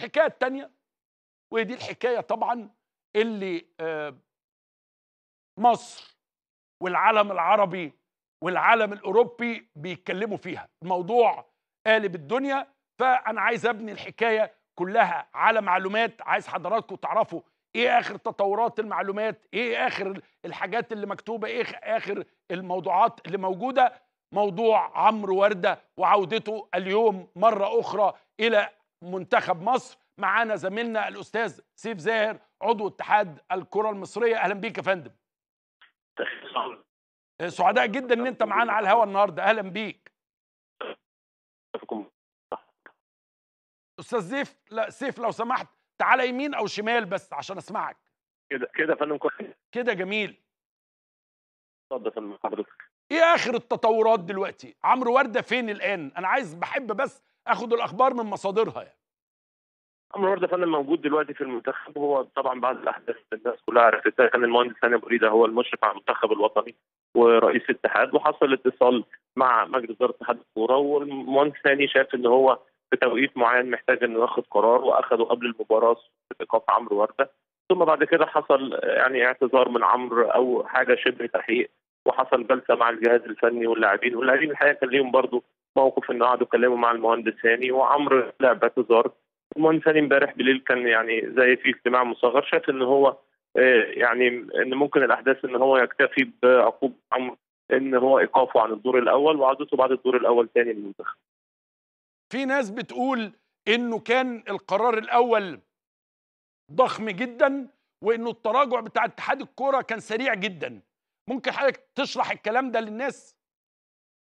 الحكاية الثانية ودي الحكاية طبعا اللي آه، مصر والعالم العربي والعالم الأوروبي بيتكلموا فيها. الموضوع قالب الدنيا فأنا عايز أبني الحكاية كلها على معلومات. عايز حضراتكم تعرفوا إيه آخر تطورات المعلومات إيه آخر الحاجات اللي مكتوبة إيه آخر الموضوعات اللي موجودة. موضوع عمرو وردة وعودته اليوم مرة أخرى إلى منتخب مصر معانا زميلنا الأستاذ سيف زاهر عضو اتحاد الكرة المصرية. أهلا بيك يا فندم. سعداء جدا إن أنت معانا على الهواء النهارده. أهلا بيك. أستاذ سيف لا سيف لو سمحت تعالى يمين أو شمال بس عشان أسمعك. كده كده يا فندم كويس. كده جميل. اتفضل يا فندم حضرتك. إيه آخر التطورات دلوقتي؟ عمرو وردة فين الآن؟ أنا عايز بحب بس اخد الأخبار من مصادرها يعني. عمرو ورده فندم موجود دلوقتي في المنتخب هو طبعا بعد الأحداث الناس كلها عرفتها. كان المهندس هاني أبو ريدة هو المشرف على المنتخب الوطني ورئيس الاتحاد وحصل اتصال مع مجلس إدارة اتحاد الكورة والمهندس هاني شاف إن هو في توقيت معين محتاج إنه ياخد قرار وأخده قبل المباراة ايقاف عمرو وردة. ثم بعد كده حصل يعني اعتذار من عمرو أو حاجة شبه تحقيق وحصل جلسة مع الجهاز الفني واللاعبين. واللاعبين الحقيقة كان ليهم برضه موقف إنه قعدوا يتكلموا مع المهندس هاني وعمرو لعب اعتذار المهندس هاني امبارح بالليل كان يعني زي في اجتماع مصغر شاف ان هو يعني إن ممكن الأحداث إن هو يكتفي بعقوبه عمرو إن هو إيقافه عن الدور الأول وعودته بعد الدور الأول تاني للمنتخب. في ناس بتقول إنه كان القرار الأول ضخم جدا وإنه التراجع بتاع اتحاد الكورة كان سريع جدا. ممكن حضرتك تشرح الكلام ده للناس؟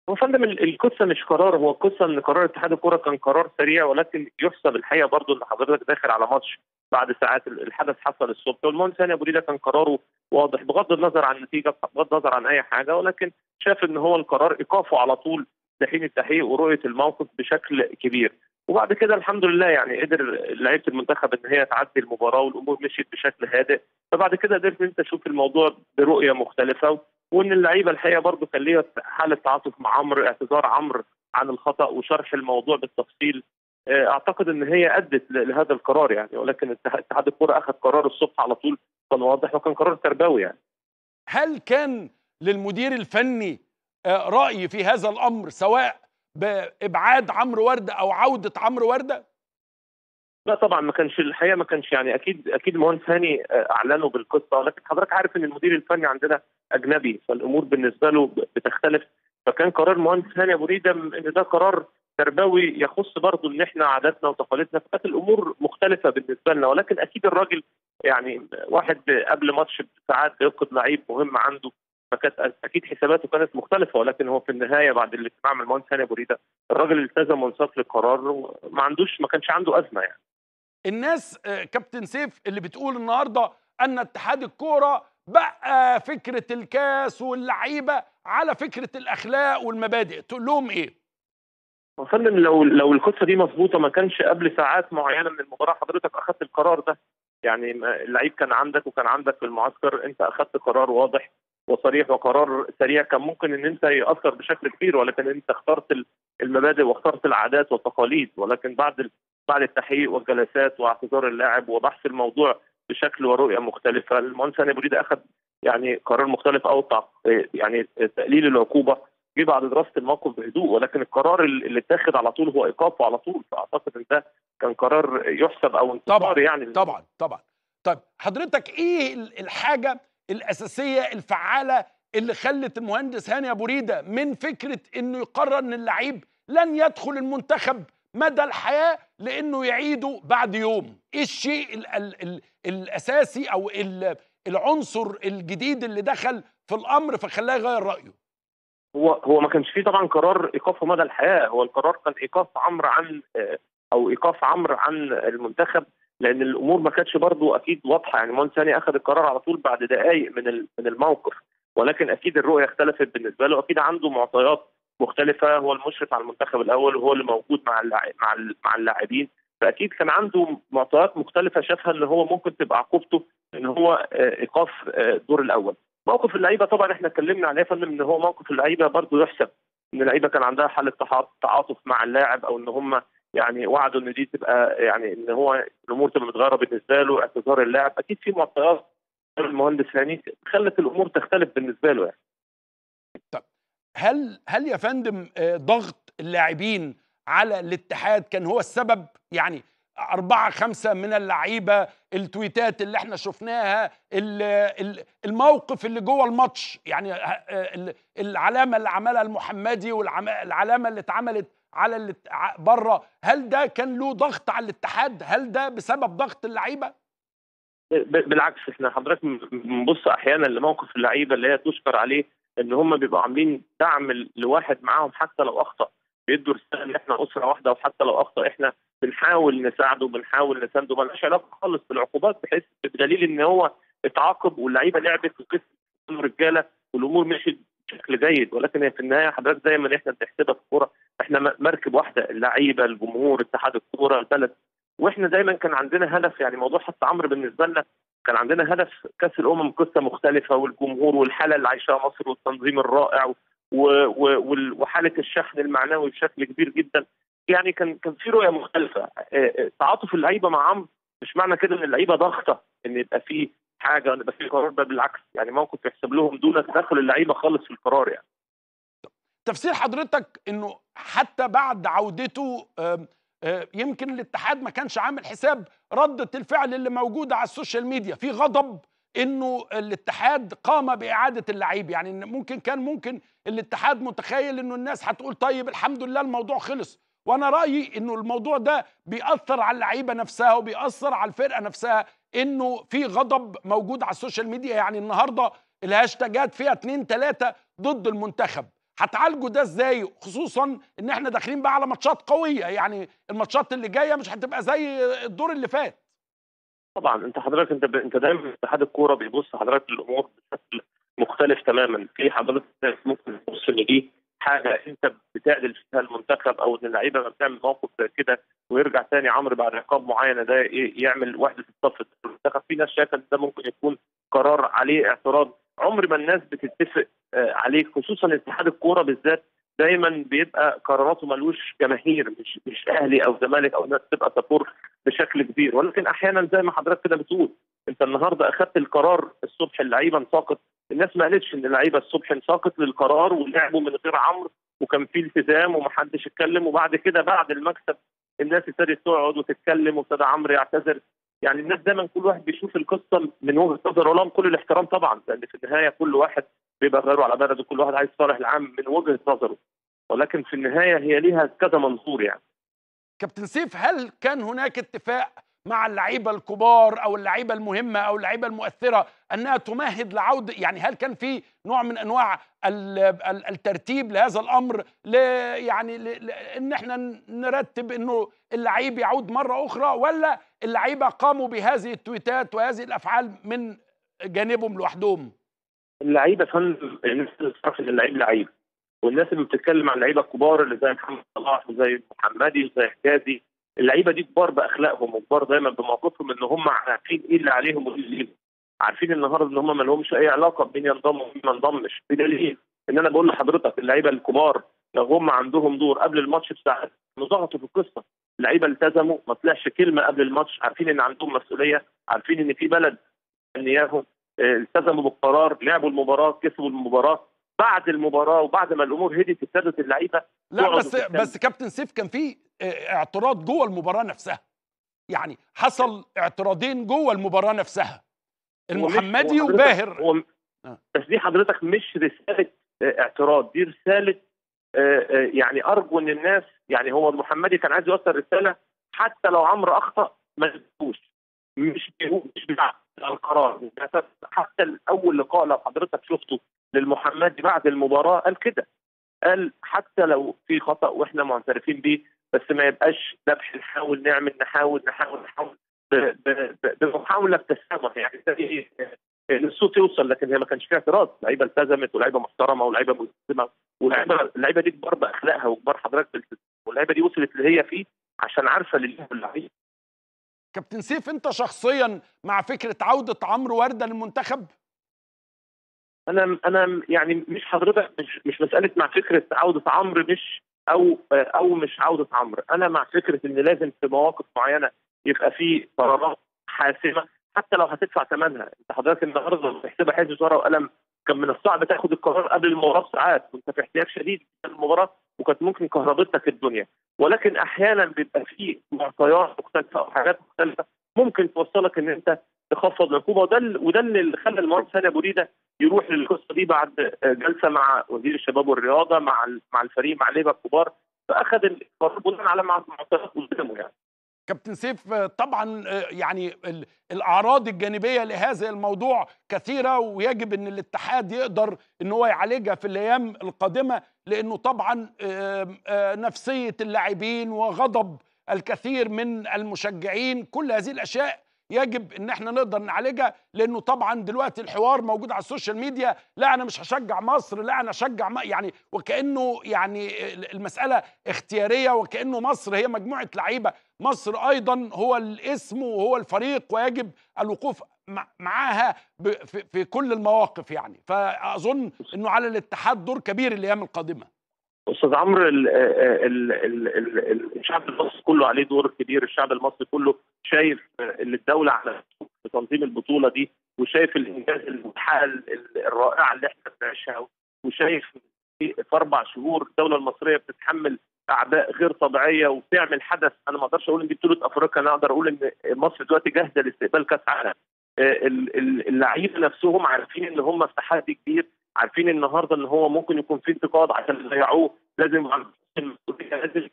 هو فندم القصة مش قرار هو القصة إن قرار اتحاد الكورة كان قرار سريع ولكن يحسب الحقيقة برضو إن حضرتك داخل على ماتش بعد ساعات الحدث حصل الصبح. والمهندس هاني أبو ريده كان قراره واضح بغض النظر عن النتيجة بغض النظر عن أي حاجة ولكن شاف إن هو القرار إيقافه على طول لحين التحقيق ورؤية الموقف بشكل كبير. وبعد كده الحمد لله يعني قدر لعيبة المنتخب إن هي تعدي المباراة والأمور مشيت بشكل هادئ. فبعد كده قدرت أنت تشوف الموضوع برؤية مختلفة وإن اللعيبة الحقيقة برضه كان ليها حالة تعاطف مع عمرو اعتذار عمرو عن الخطأ وشرح الموضوع بالتفصيل. أعتقد إن هي أدت لهذا القرار يعني ولكن اتحاد الكره أخذ قرار الصبح على طول كان واضح وكان قرار تربوي يعني. هل كان للمدير الفني رأي في هذا الأمر سواء بإبعاد عمرو وردة أو عودة عمرو وردة؟ لا طبعا ما كانش الحقيقة ما كانش يعني أكيد أكيد المهندس هاني أعلنوا بالقصة. ولكن حضرتك عارف إن المدير الفني عندنا أجنبي فالأمور بالنسبة له بتختلف. فكان قرار المهندس هاني أبو ريدة إن ده قرار تربوي يخص برضه إن إحنا عاداتنا وتقاليدنا. فكانت الأمور مختلفة بالنسبة لنا. ولكن أكيد الراجل يعني واحد قبل ماتش بساعات بيفقد لعيب مهم عنده. فكانت أكيد حساباته كانت مختلفة ولكن هو في النهاية بعد الاجتماع مع المهندس هاني أبو ريدة الراجل التزم وانصاف للقرار وما عندوش ما كانش عنده أزمة يعني. الناس كابتن سيف اللي بتقول النهارده أن اتحاد الكورة بقى فكرة الكاس واللعيبة على فكرة الأخلاق والمبادئ تقول لهم إيه؟ فندم لو لو القصة دي مظبوطة ما كانش قبل ساعات معينة من المباراة حضرتك أخذت القرار ده يعني اللعيب كان عندك وكان عندك في المعسكر أنت أخذت قرار واضح وصريح وقرار سريع كان ممكن إن أنت يأثر بشكل كبير ولكن أنت اخترت المبادئ واخترت العادات والتقاليد ولكن بعد بعد التحقيق والجلسات واعتذار اللاعب وبحث الموضوع بشكل ورؤية مختلفة المهندس هاني بريده أخذ يعني قرار مختلف أو يعني تقليل العقوبة جه بعد دراسة الموقف بهدوء ولكن القرار اللي اتاخد على طول هو إيقافه على طول فأعتقد إن ده كان قرار يحسب أو انتصار طبعا يعني طبعا طبعا. طيب حضرتك إيه الحاجة الأساسية الفعالة اللي خلت المهندس هاني أبو ريدة من فكرة إنه يقرر إن اللعيب لن يدخل المنتخب مدى الحياة لإنه يعيده بعد يوم. إيه الشيء ال ال ال الأساسي أو ال العنصر الجديد اللي دخل في الأمر فخلاه يغير رأيه؟ هو هو ما كانش فيه طبعا قرار ايقافه مدى الحياة. هو القرار كان إيقاف عمرو عن أو إيقاف عمرو عن المنتخب. لأن الأمور ما كانتش برضه أكيد واضحة. يعني مهندس ثاني أخذ القرار على طول بعد دقائق من من الموقف. ولكن أكيد الرؤية اختلفت بالنسبة له. أكيد عنده معطيات مختلفة. هو المشرف على المنتخب الأول وهو اللي موجود مع مع مع اللاعبين. فأكيد كان عنده معطيات مختلفة شافها إن هو ممكن تبقى عقوبته إن هو إيقاف الدور الأول. موقف اللعيبة طبعا إحنا اتكلمنا عليه يا فندم إن هو موقف اللعيبة برضه يحسب. إن اللعيبة كان عندها حالة تعاطف مع اللاعب أو إن هم يعني وعده ان دي تبقى يعني إن هو الأمور تبقى متغيرة بالنسبة له اعتذار اللاعب أكيد في معطيات المهندس هاني خلت الأمور تختلف بالنسبة له يعني. هل هل يا فندم آه، ضغط اللاعبين على الاتحاد كان هو السبب يعني أربعة خمسة من اللعيبة التويتات اللي إحنا شفناها ال- ال- الموقف اللي جوه الماتش يعني العلامة اللي عملها المحمدي والعلامة اللي اتعملت على بره هل ده كان له ضغط على الاتحاد؟ هل ده بسبب ضغط اللعيبة؟ ب- بالعكس إحنا حضرتك بنبص أحيانا لموقف اللعيبة اللي هي تشكر عليه إن هم بيبقوا عاملين دعم لواحد معاهم حتى لو أخطأ. بيدوا رسالة إن إحنا أسرة واحدة وحتى لو أخطأ إحنا بنحاول نساعده بنحاول نسانده مالهاش علاقة خالص بالعقوبات بحيث بدليل إن هو اتعاقب واللعيبة لعبت وقسم رجاله والأمور مشيت بشكل جيد. ولكن في النهاية حضرتك دايما إحنا بنحسبها في الكورة إحنا مركب واحدة اللعيبة الجمهور اتحاد الكورة البلد. وإحنا دايما كان عندنا هدف يعني موضوع حتى عمرو بالنسبة لنا كان عندنا هدف كأس الأمم قصة مختلفة والجمهور والحاله اللي عايشاها مصر والتنظيم الرائع وحالة الشحن المعنوي بشكل كبير جدا. يعني كان كان في رؤية مختلفة. آه، آه، تعاطف اللعيبة مع عمرو مش معنى كده إن اللعيبة ضاغطة إن يبقى في حاجة إن يبقى في قرار ده بالعكس. يعني موقف يحسب لهم دون تدخل اللعيبة خالص في القرار يعني. تفسير حضرتك إنه حتى بعد عودته آه، يمكن الاتحاد ما كانش عامل حساب ردة الفعل اللي موجودة على ال social media. في غضب إنه الاتحاد قام بإعادة اللعيب. يعني ممكن كان ممكن الاتحاد متخيل إنه الناس هتقول طيب الحمد لله الموضوع خلص. وأنا رأيي إنه الموضوع ده بيأثر على اللعيبة نفسها وبيأثر على الفرقة نفسها إنه في غضب موجود على ال social media. يعني النهارده الهاشتاجات فيها اتنين تلاتة ضد المنتخب. هتعالجوا ده إزاي؟ خصوصا إن إحنا داخلين بقى على ماتشات قوية. يعني الماتشات اللي جاية مش هتبقى زي الدور اللي فات. طبعا أنت حضرتك أنت ب... أنت دايما اتحاد الكورة بيبص حضرتك للامور بشكل مختلف تماما. في حضرتك ممكن تبص إن دي حاجة أنت بتعدل فيها المنتخب أو إن اللعيبة لما بتعمل موقف زي كده ويرجع تاني عمرو بعد عقاب معينة ده يعمل وحدة الصف المنتخب. في ناس شايفة ده ممكن يكون قرار عليه اعتراض. عمر ما الناس بتتفق آه، عليه خصوصا اتحاد الكورة بالذات دايما بيبقى قراراته ملوش جماهير مش مش أهلي أو زمالك أو ناس تبقى سبورت بشكل كبير. ولكن أحيانا زي ما حضرتك كده بتقول أنت النهارده اخذت القرار الصبح اللعيبة انساقط. الناس ما قالتش إن اللعيبة الصبح انساقط للقرار ولعبوا من غير عمرو وكان في التزام ومحدش اتكلم. وبعد كده بعد المكسب الناس ابتدت تقعد وتتكلم وابتدى عمرو يعتذر. يعني الناس دايما كل واحد بيشوف القصة من وجهة نظر ولهم كل الاحترام طبعا لأن في النهاية كل واحد بيبقى غيره على بلده كل واحد عايز صالح العام من وجهة نظره. ولكن في النهاية هي ليها كذا منظور يعني. كابتن سيف هل كان هناك اتفاق مع اللعيبة الكبار أو اللعيبة المهمة أو اللعيبة المؤثرة أنها تمهد لعودة؟ يعني هل كان في نوع من أنواع ال- ال- الترتيب لهذا الأمر؟ ل يعني إن إحنا نرتب إنه اللعيب يعود مرة أخرى ولا اللعيبة قاموا بهذه التويتات وهذه الأفعال من جانبهم لوحدهم؟ اللعيبة فن ان اللعيب لعيب. والناس اللي بتتكلم عن اللعيبة الكبار اللي زي محمد صلاح وزي محمدي وزي حجازي اللعيبة دي كبار بأخلاقهم وكبار دايما بموقفهم إن هم عارفين إيه اللي عليهم وايه اللي عارفين النهارده إن هم ما لهمش أي علاقة بمين ينضم ومين ما ينضمش. بدليل إن أنا بقول لحضرتك اللعيبة الكبار لو هم عندهم دور قبل الماتش بساعات كانوا ضغطوا في القصة. اللعيبة التزموا ما طلعش كلمة قبل الماتش. عارفين إن عندهم مسؤولية. عارفين إن في بلد مستنياهم. آه، التزموا بالقرار لعبوا المباراة كسبوا المباراة. بعد المباراة وبعد ما الأمور هدت ابتدت اللعيبة لا بس. بس كابتن سيف كان في آه، اعتراض جوه المباراة نفسها يعني حصل اعتراضين جوه المباراة نفسها المحمدي وباهر آه. بس دي حضرتك مش رسالة آه، اعتراض دي رسالة آه، آه، يعني أرجو إن الناس يعني هو المحمدي كان عايز يوصل رسالة حتى لو عمرو أخطأ ما يسكتوش مش مش على القرار. حتى اول لقاء لو حضرتك شفته للمحمدي بعد المباراة قال كده. قال حتى لو في خطأ وإحنا معترفين بيه بس ما يبقاش ذبح نحاول نعمل نحاول نحاول نحاول بمحاولة تسامح يعني. الصوت يوصل لكن هي ما كانش فيها اعتراض. لعيبة التزمت ولعيبة محترمة ولعيبة ملتزمه ولعيبة اللعيبه دي كبار باخلاقها وكبار حضرتك واللعيبة دي وصلت اللي هي فيه عشان عارفة اللي اللعيبه كابتن سيف انت شخصيا مع فكرة عودة عمرو وردة للمنتخب؟ أنا أنا يعني مش حضرتك مش مش مسألة مع فكرة عودة عمرو مش أو أو مش عودة عمرو. أنا مع فكرة إن لازم في مواقف معينة يبقى في قرارات حاسمة حتى لو هتدفع ثمنها أنت حضرتك النهارده بتحسبها حزب ورقة وقلم كان من الصعب تاخد القرار قبل المباراة بساعات. كنت في احتياج شديد المباراة وكانت ممكن كهربتك الدنيا. ولكن أحيانا بيبقى في معطيات مختلفة أو حاجات مختلفة ممكن توصلك إن أنت تخفض العقوبه وده وده اللي خلى المهندس هاني ابو ريده يروح للقصة دي بعد جلسة مع وزير الشباب والرياضة مع مع الفريق مع اللعيبه الكبار فأخذ القرار بناء على معطيات قدامه يعني. كابتن سيف طبعا يعني ال- الأعراض الجانبية لهذا الموضوع كثيرة ويجب إن الاتحاد يقدر إن هو يعالجها في الأيام القادمة لأنه طبعا نفسية اللاعبين وغضب الكثير من المشجعين كل هذه الأشياء يجب إن إحنا نقدر نعالجها لأنه طبعا دلوقتي الحوار موجود على ال social media لا أنا مش هشجع مصر لا أنا اشجع يعني وكأنه يعني المسألة اختيارية وكأنه مصر هي مجموعة لعيبة. مصر أيضا هو الاسم وهو الفريق ويجب الوقوف مع- معاها في كل المواقف يعني. فأظن إنه على الاتحاد دور كبير الأيام القادمة. أستاذ عمرو ال- الشعب المصري كله عليه دور كبير. الشعب المصري كله شايف إن الدولة على تنظيم البطولة دي وشايف الإنجاز المتحقق ال- الرائعه اللي إحنا بنعيشها وشايف في أربع شهور الدولة المصرية بتتحمل أعباء غير طبيعية وبتعمل حدث. أنا ما أقدرش أقول إن دي بطولة أفريقيا أنا أقدر أقول إن مصر دلوقتي جاهزة لاستقبال كأس عالم. آه، ال- ال- اللعيبة نفسهم عارفين إن هم في تحدي كبير. عارفين النهارده ان هو ممكن يكون في انتقاد عشان يضيعوه لازم لازم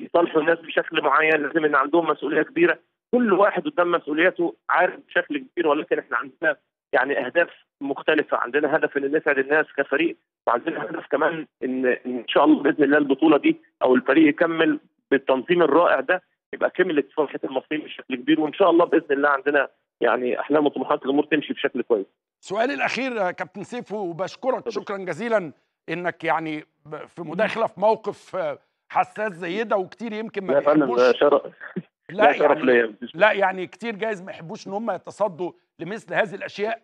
يصالحوا الناس بشكل معين لازم ان عندهم مسؤولية كبيرة. كل واحد قدام مسؤوليته عارف بشكل كبير ولكن إحنا عندنا يعني أهداف مختلفة. عندنا هدف إن نسعد الناس كفريق وعندنا هدف كمان ان إن شاء الله بإذن الله البطولة دي أو الفريق يكمل بالتنظيم الرائع ده يبقى كمل صفحه المصريين بشكل كبير. وإن شاء الله بإذن الله عندنا يعني أحلام وطموحات الأمور تمشي بشكل كويس. سؤالي الأخير كابتن سيف وبشكرك. شكرا جزيلا إنك يعني في مداخلة في موقف حساس زي ده وكتير يمكن ما بيحبوش. شرف لا لا شرف يعني لا يعني كتير جايز ما يحبوش إن هم يتصدوا لمثل هذه الأشياء.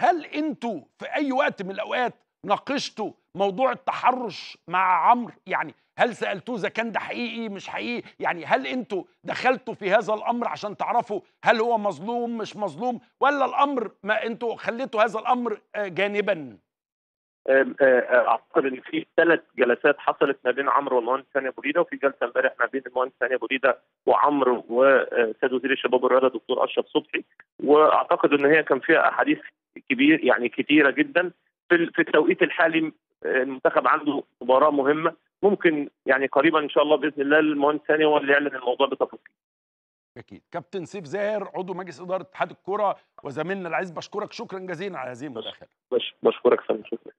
هل أنتوا في أي وقت من الأوقات ناقشتوا موضوع التحرش مع عمرو؟ يعني هل سألتوه إذا كان ده حقيقي مش حقيقي؟ يعني هل أنتوا دخلتوا في هذا الأمر عشان تعرفوا هل هو مظلوم مش مظلوم؟ ولا الأمر ما أنتوا خليتوا هذا الأمر آه، جانبا؟ آم، آه، أعتقد إن في ثلاث جلسات حصلت ما بين عمرو والمهندس ثاني ابو وفي جلسة امبارح ما بين المهندس ثاني ابو وعمرو وسيد وزير الشباب والرياضة دكتور أشرف صبحي. وأعتقد إن هي كان فيها أحاديث كبير يعني كثيره جدا في ال- في التوقيت الحالي آه، المنتخب عنده مباراة مهمة. ممكن يعني قريبا إن شاء الله بإذن الله المهندس ثاني هو اللي يعلن الموضوع بتفاصيل. أكيد. كابتن سيف زاهر عضو مجلس إدارة اتحاد الكرة وزميلنا العزيز بشكرك. شكرا جزيلا على هذه المداخلة. بش- بشكرك فندم شكرا.